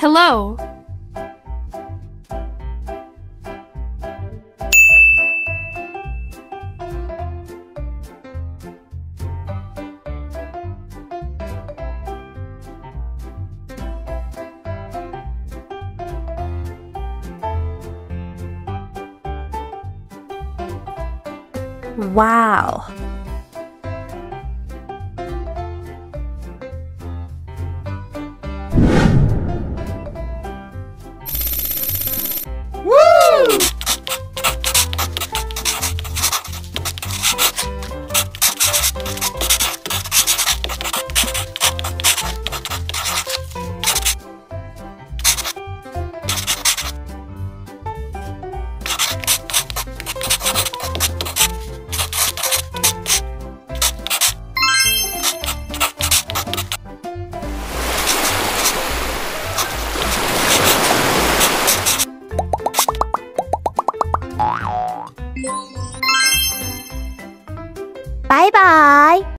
Hello. Wow. 拜拜。